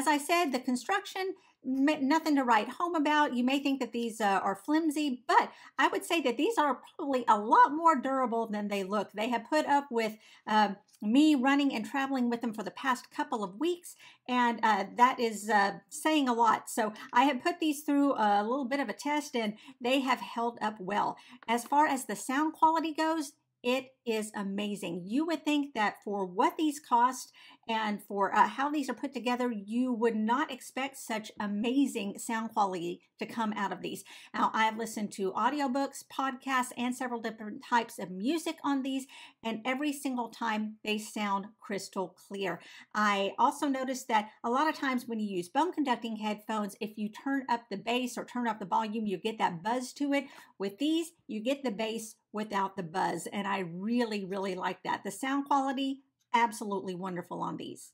as I said, the construction, nothing to write home about. You may think that these uh, are flimsy, but I would say that these are probably a lot more durable than they look. They have put up with uh, me running and traveling with them for the past couple of weeks, and uh, that is uh, saying a lot. So I have put these through a little bit of a test, and they have held up well. As far as the sound quality goes, it is amazing. You would think that for what these cost and for uh, how these are put together, you would not expect such amazing sound quality to come out of these. Now, I've listened to audiobooks, podcasts, and several different types of music on these, and every single time they sound crystal clear. I also noticed that a lot of times when you use bone conducting headphones, if you turn up the bass or turn up the volume, you get that buzz to it. With these, you get the bass without the buzz, and I really, really like that. The sound quality, absolutely wonderful on these.